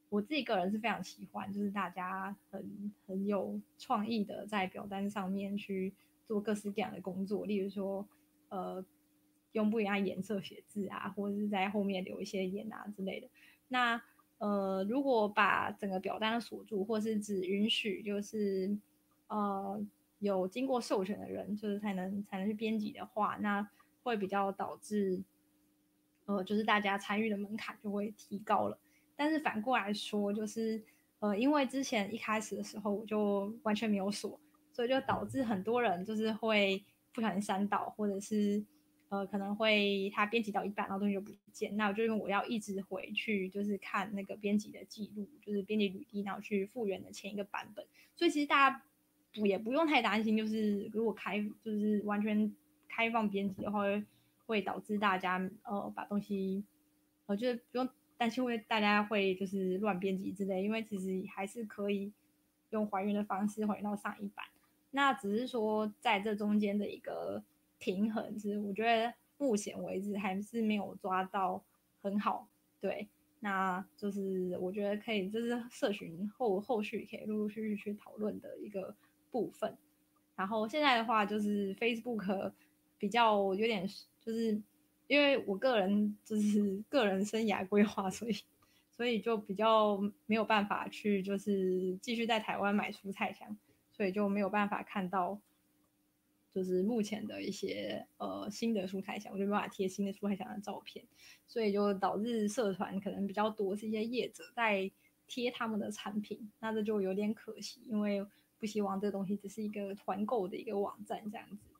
我自己个人是非常喜欢，就是大家很很有创意的在表单上面去做各式各样的工作，例如说，呃，用不一样颜色写字啊，或者是在后面留一些言啊之类的。那呃，如果把整个表单锁住，或是只允许就是呃有经过授权的人，就是才能才能去编辑的话，那会比较导致呃就是大家参与的门槛就会提高了。但是反过来说，就是呃因为之前一开始的时候我就完全没有锁，所以就导致很多人就是会不小心删到，或者是。呃，可能会他编辑到一半，然后东西就不见，那我就因为我要一直回去，就是看那个编辑的记录，就是编辑履历，然后去复原的前一个版本。所以其实大家不也不用太担心，就是如果开就是完全开放编辑的话，会导致大家呃把东西，我觉得不用担心会大家会就是乱编辑之类，因为其实还是可以用还原的方式还原到上一版。那只是说在这中间的一个。平衡是，我觉得目前为止还是没有抓到很好。对，那就是我觉得可以，就是社群后后续可以陆陆续续去讨论的一个部分。然后现在的话，就是 Facebook 比较有点，就是因为我个人就是个人生涯规划，所以所以就比较没有办法去，就是继续在台湾买蔬菜箱，所以就没有办法看到。就是目前的一些呃新的蔬菜箱，我就没办法贴新的蔬菜箱的照片，所以就导致社团可能比较多是一些业者在贴他们的产品，那这就有点可惜，因为不希望这东西只是一个团购的一个网站这样子。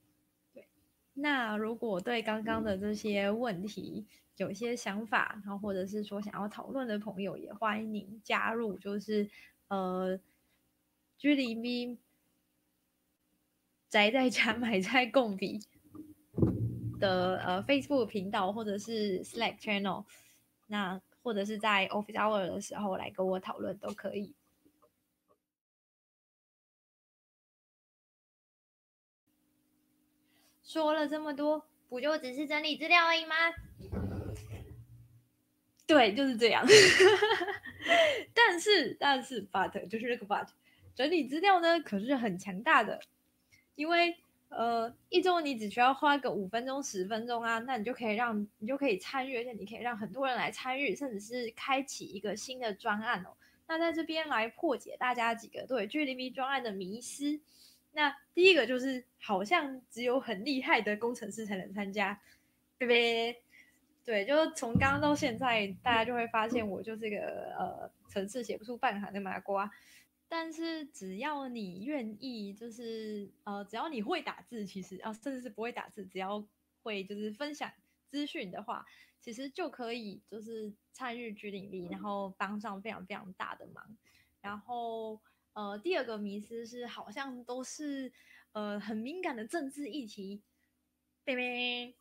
那如果对刚刚的这些问题有些想法，然后或者是说想要讨论的朋友，也欢迎您加入，就是呃居里咪。宅在家 买菜共笔的呃 Facebook 频道或者是 Slack channel，那或者是在 Office Hour 的时候来跟我讨论都可以。说了这么多，不就只是整理资料而已吗？对，就是这样。但是，但是，but 就是这个 but，整理资料呢可是很强大的。因为呃，一周你只需要花个五分钟、十分钟啊，那你就可以让你就可以参与，而且你可以让很多人来参与，甚至是开启一个新的专案哦。那在这边来破解大家几个对 G D V 专案的迷思。那第一个就是好像只有很厉害的工程师才能参加，对不对？对，就是从刚刚到现在，大家就会发现我就是一个呃，程式写不出半行的麻瓜。但是只要你愿意，就是呃，只要你会打字，其实啊，甚至是不会打字，只要会就是分享资讯的话，其实就可以就是参与 G 领力，然后帮上非常非常大的忙。然后呃，第二个迷思是好像都是呃很敏感的政治议题，贝贝，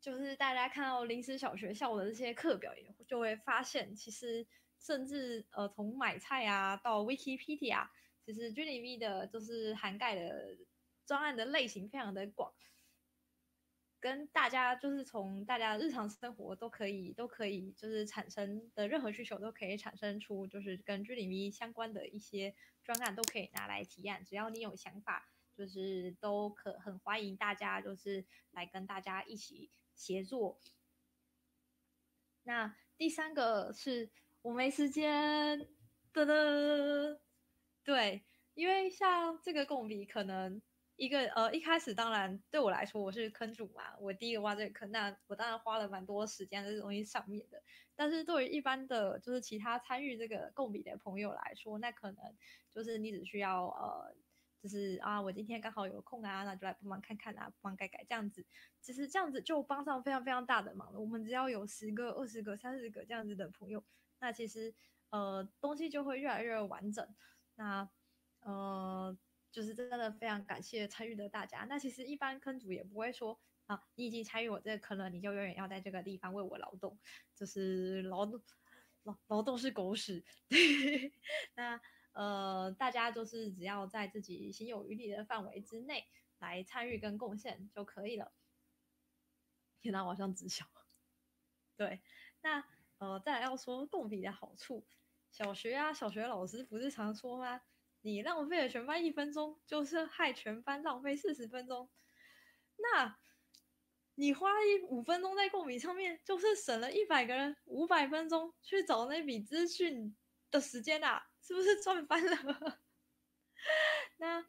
就是大家看到临时小学校的这些课表，也就会发现其实。甚至呃，从买菜啊到 Wikipedia，其实 GDV 的就是涵盖的专案的类型非常的广，跟大家就是从大家日常生活都可以都可以就是产生的任何需求都可以产生出就是跟 g n v 相关的一些专案都可以拿来提案，只要你有想法，就是都可很欢迎大家就是来跟大家一起协作。那第三个是。我没时间，噔噔，对，因为像这个共笔，可能一个呃一开始当然对我来说我是坑主嘛，我第一个挖这个坑，那我当然花了蛮多时间在这东西上面的。但是对于一般的就是其他参与这个共笔的朋友来说，那可能就是你只需要呃。就是啊，我今天刚好有空啊，那就来帮忙看看啊，帮改改这样子。其实这样子就帮上非常非常大的忙了。我们只要有十个、二十个、三十个这样子的朋友，那其实呃东西就会越来越完整。那呃就是真的非常感谢参与的大家。那其实一般坑主也不会说啊，你已经参与我这个坑了，你就永远要在这个地方为我劳动，就是劳动劳劳动是狗屎。那。呃，大家就是只要在自己心有余力的范围之内来参与跟贡献就可以了。天哪，我好像直销。对，那呃，再来要说共笔的好处，小学啊，小学老师不是常说吗？你浪费了全班一分钟，就是害全班浪费四十分钟。那你花一五分钟在共笔上面，就是省了一百个人五百分钟去找那笔资讯的时间啊，是不是赚翻了？那，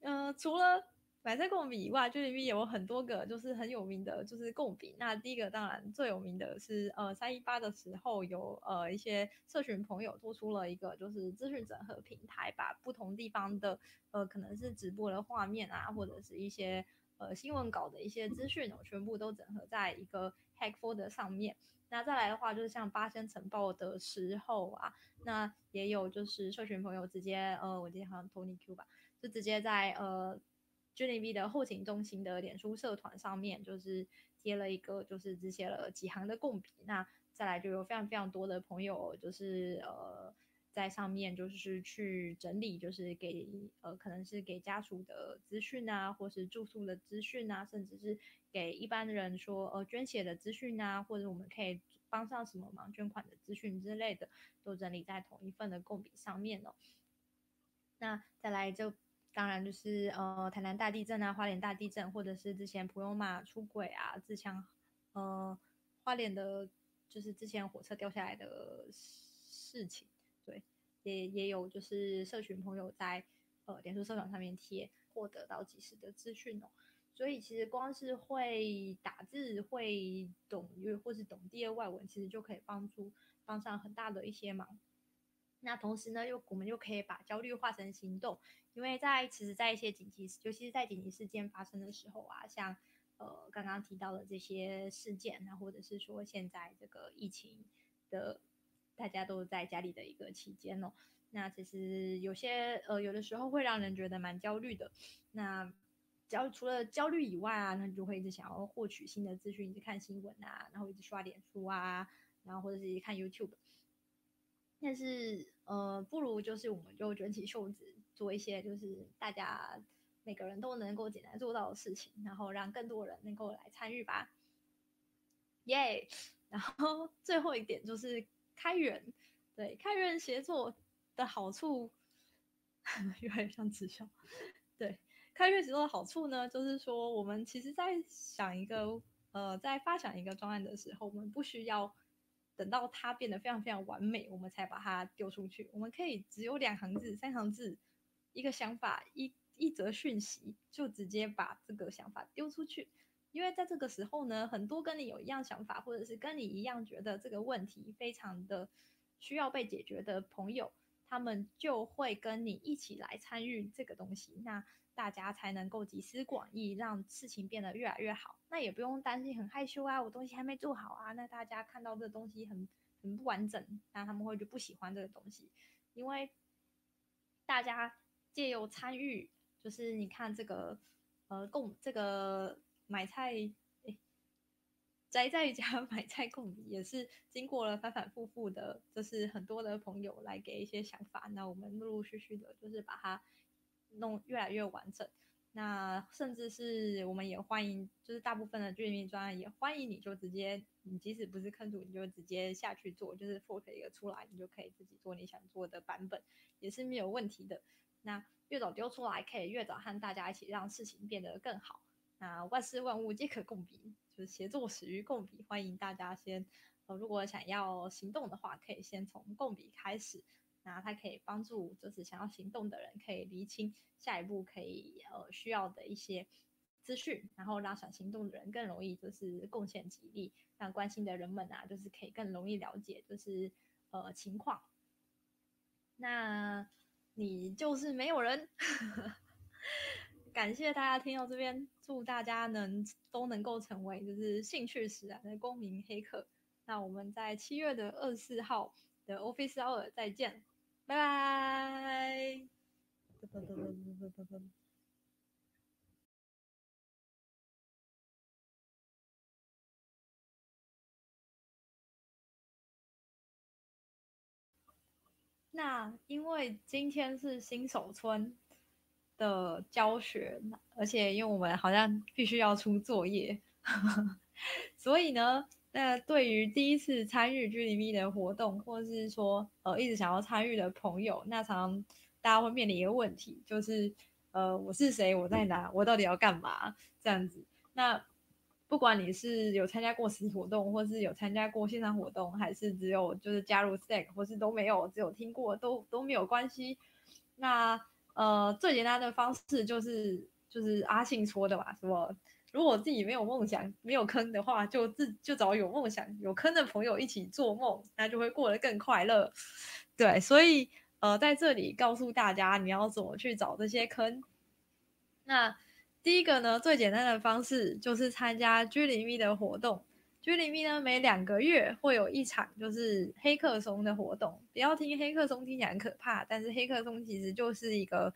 嗯，除了买菜共笔以外，就里面有很多个就是很有名的，就是共笔。那第一个当然最有名的是，呃，三一八的时候有呃一些社群朋友做出了一个就是资讯整合平台，把不同地方的呃可能是直播的画面啊，或者是一些呃新闻稿的一些资讯哦，全部都整合在一个 Hack Fold 上面。那再来的话，就是像八仙城报的时候啊，那也有就是社群朋友直接呃，我记得好像 Tony Q 吧，就直接在呃。JNB 的后勤中心的脸书社团上面，就是贴了一个，就是只写了几行的共笔。那再来就有非常非常多的朋友，就是呃在上面就是去整理，就是给呃可能是给家属的资讯啊，或是住宿的资讯啊，甚至是给一般的人说呃捐血的资讯啊，或者我们可以帮上什么忙捐款的资讯之类的，都整理在同一份的共笔上面哦。那再来就。当然就是呃，台南大地震啊，花莲大地震，或者是之前普悠玛出轨啊，自强，呃，花莲的，就是之前火车掉下来的事情，对，也也有就是社群朋友在呃脸书社团上面贴，获得到及时的资讯哦。所以其实光是会打字、会懂粤或是懂第二外文，其实就可以帮助帮上很大的一些忙。那同时呢，又我们又可以把焦虑化成行动，因为在其实，在一些紧急，尤其是在紧急事件发生的时候啊，像呃刚刚提到的这些事件，那或者是说现在这个疫情的大家都在家里的一个期间哦，那其实有些呃有的时候会让人觉得蛮焦虑的。那焦除了焦虑以外啊，那你就会一直想要获取新的资讯，一直看新闻啊，然后一直刷脸书啊，然后或者是一看 YouTube。但是，呃，不如就是我们就卷起袖子做一些，就是大家每个人都能够简单做到的事情，然后让更多人能够来参与吧。耶！然后最后一点就是开源，对，开源协作的好处，越来越像直销。对，开源协作的好处呢，就是说我们其实在想一个，呃，在发想一个专案的时候，我们不需要。等到它变得非常非常完美，我们才把它丢出去。我们可以只有两行字、三行字，一个想法、一一则讯息，就直接把这个想法丢出去。因为在这个时候呢，很多跟你有一样想法，或者是跟你一样觉得这个问题非常的需要被解决的朋友，他们就会跟你一起来参与这个东西。那大家才能够集思广益，让事情变得越来越好。那也不用担心很害羞啊，我东西还没做好啊。那大家看到这东西很很不完整，那他们会就不喜欢这个东西。因为大家借由参与，就是你看这个呃共这个买菜诶，宅在家 买菜共也是经过了反反复复的，就是很多的朋友来给一些想法，那我们陆陆续续的，就是把它。弄越来越完整，那甚至是我们也欢迎，就是大部分的居民专案也欢迎你，就直接你即使不是坑主，你就直接下去做，就是 fork 一个出来，你就可以自己做你想做的版本，也是没有问题的。那越早丢出来，可以越早和大家一起让事情变得更好。那万事万物皆可共比，就是协作始于共比，欢迎大家先，呃，如果想要行动的话，可以先从共比开始。那它可以帮助，就是想要行动的人，可以厘清下一步可以呃需要的一些资讯，然后让想行动的人更容易就是贡献激励，让关心的人们啊，就是可以更容易了解就是呃情况。那你就是没有人，感谢大家听到这边，祝大家能都能够成为就是兴趣使然的公民黑客。那我们在七月的二十四号的 Office Hour 再见。拜拜。那因为今天是新手村的教学，而且因为我们好像必须要出作业，所以呢。那对于第一次参与 G D V 的活动，或者是说呃一直想要参与的朋友，那常常大家会面临一个问题，就是呃我是谁，我在哪，我到底要干嘛这样子。那不管你是有参加过实体活动，或是有参加过线上活动，还是只有就是加入 Stack，或是都没有，只有听过，都都没有关系。那呃，最简单的方式就是就是阿信说的嘛，什么如果自己没有梦想、没有坑的话，就自就找有梦想、有坑的朋友一起做梦，那就会过得更快乐。对，所以呃，在这里告诉大家你要怎么去找这些坑。那第一个呢，最简单的方式就是参加居里密的活动。居里密呢，每两个月会有一场就是黑客松的活动。不要听黑客松听起来很可怕，但是黑客松其实就是一个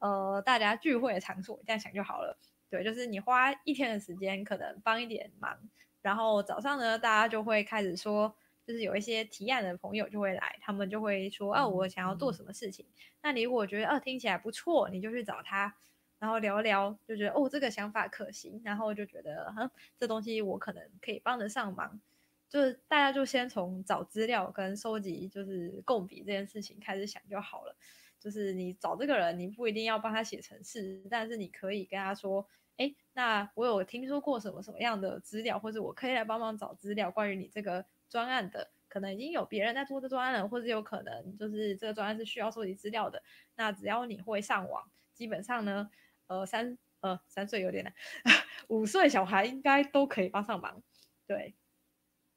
呃大家聚会的场所，这样想就好了。对，就是你花一天的时间，可能帮一点忙，然后早上呢，大家就会开始说，就是有一些提案的朋友就会来，他们就会说，哦，我想要做什么事情。那你如果觉得，哦，听起来不错，你就去找他。然后聊聊，就觉得哦，这个想法可行，然后就觉得哈，这东西我可能可以帮得上忙。就是大家就先从找资料跟收集，就是共笔这件事情开始想就好了。就是你找这个人，你不一定要帮他写程式，但是你可以跟他说，哎，那我有听说过什么什么样的资料，或者我可以来帮忙找资料，关于你这个专案的，可能已经有别人在做这专案了，或者有可能就是这个专案是需要收集资料的。那只要你会上网，基本上呢。呃，三呃三岁有点难，五岁小孩应该都可以帮上忙。对，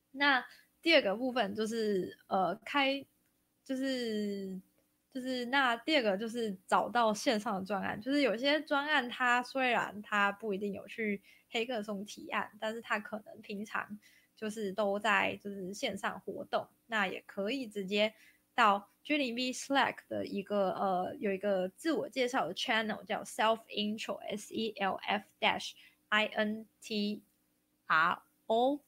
那第二个部分就是呃开，就是就是那第二个就是找到线上的专案，就是有些专案它虽然它不一定有去黑客松提案，但是它可能平常就是都在就是线上活动，那也可以直接。到 G 零 V Slack 的一个呃有一个自我介绍的 channel 叫 Self Intro S E L F Dash I N T R O，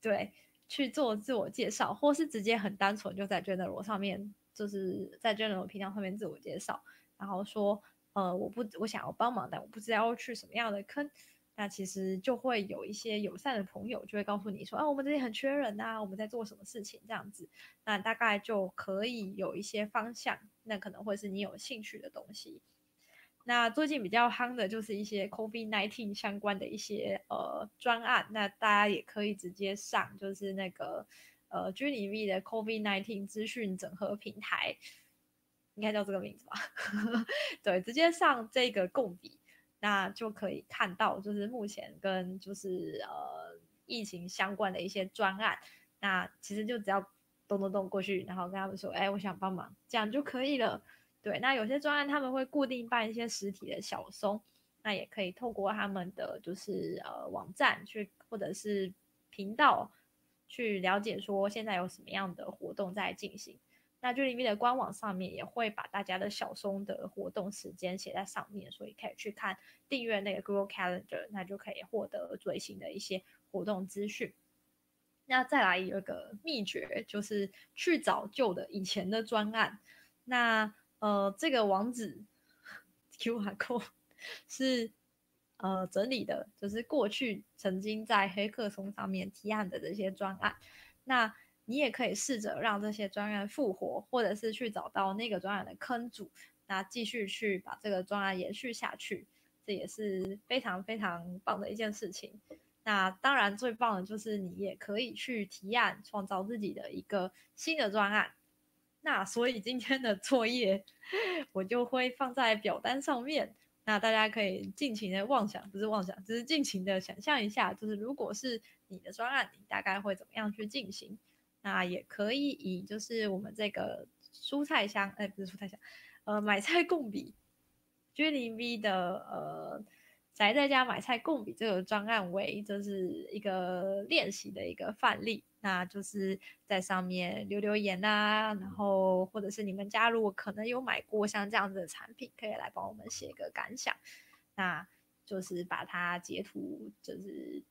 对，去做自我介绍，或是直接很单纯就在 General 上面，就是在 General 频道上面自我介绍，然后说呃我不我想要帮忙，但我不知道要去什么样的坑。那其实就会有一些友善的朋友就会告诉你说，啊，我们这里很缺人呐，我们在做什么事情这样子，那大概就可以有一些方向，那可能会是你有兴趣的东西。那最近比较夯的就是一些 COVID nineteen 相关的一些呃专案，那大家也可以直接上，就是那个呃 G 零 V 的 COVID nineteen 资讯整合平台，应该叫这个名字吧？对，直接上这个共笔。那就可以看到，就是目前跟就是呃疫情相关的一些专案，那其实就只要咚咚咚过去，然后跟他们说，哎，我想帮忙，这样就可以了。对，那有些专案他们会固定办一些实体的小松，那也可以透过他们的就是呃网站去或者是频道去了解说现在有什么样的活动在进行。那 G 里面的官网上面也会把大家的小松的活动时间写在上面，所以可以去看订阅那个 Google Calendar，那就可以获得最新的一些活动资讯。那再来有一个秘诀，就是去找旧的以前的专案。那呃，这个网址 QR code 是呃整理的，就是过去曾经在黑客松上面提案的这些专案。那你也可以试着让这些专案复活，或者是去找到那个专案的坑主，那继续去把这个专案延续下去，这也是非常非常棒的一件事情。那当然最棒的就是你也可以去提案，创造自己的一个新的专案。那所以今天的作业我就会放在表单上面，那大家可以尽情的妄想，不是妄想，只是尽情的想象一下，就是如果是你的专案，你大概会怎么样去进行？那也可以以就是我们这个蔬菜箱，哎，不是蔬菜箱，呃，买菜共笔，G 零 V 的呃宅在家买菜共笔这个专案为就是一个练习的一个范例。那就是在上面留留言呐，然后或者是你们家如果可能有买过像这样子的产品，可以来帮我们写个感想。那就是把它截图，就是。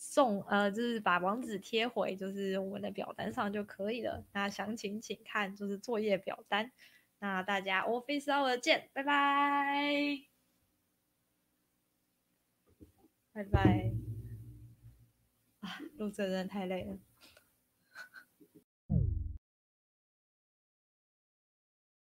送呃，就是把网址贴回就是我们的表单上就可以了。那详情请看就是作业表单。那大家 Office Hour 见，拜拜，拜拜。啊，录这真的太累了。